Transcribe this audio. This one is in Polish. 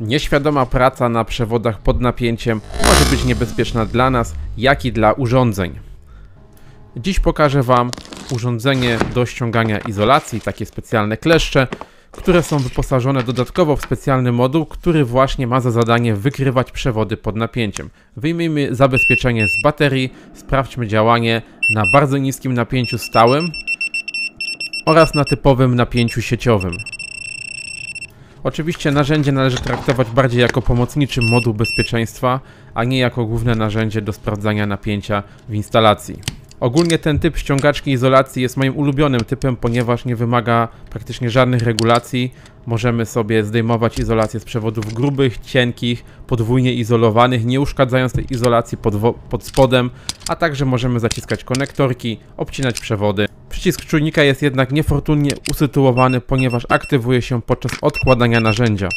Nieświadoma praca na przewodach pod napięciem może być niebezpieczna dla nas, jak i dla urządzeń. Dziś pokażę Wam urządzenie do ściągania izolacji, takie specjalne kleszcze, które są wyposażone dodatkowo w specjalny moduł, który właśnie ma za zadanie wykrywać przewody pod napięciem. Wyjmijmy zabezpieczenie z baterii, sprawdźmy działanie na bardzo niskim napięciu stałym oraz na typowym napięciu sieciowym. Oczywiście narzędzie należy traktować bardziej jako pomocniczy moduł bezpieczeństwa, a nie jako główne narzędzie do sprawdzania napięcia w instalacji. Ogólnie ten typ ściągaczki izolacji jest moim ulubionym typem, ponieważ nie wymaga praktycznie żadnych regulacji. Możemy sobie zdejmować izolację z przewodów grubych, cienkich, podwójnie izolowanych, nie uszkadzając tej izolacji pod, pod spodem, a także możemy zaciskać konektorki, obcinać przewody. Przycisk czujnika jest jednak niefortunnie usytuowany, ponieważ aktywuje się podczas odkładania narzędzia.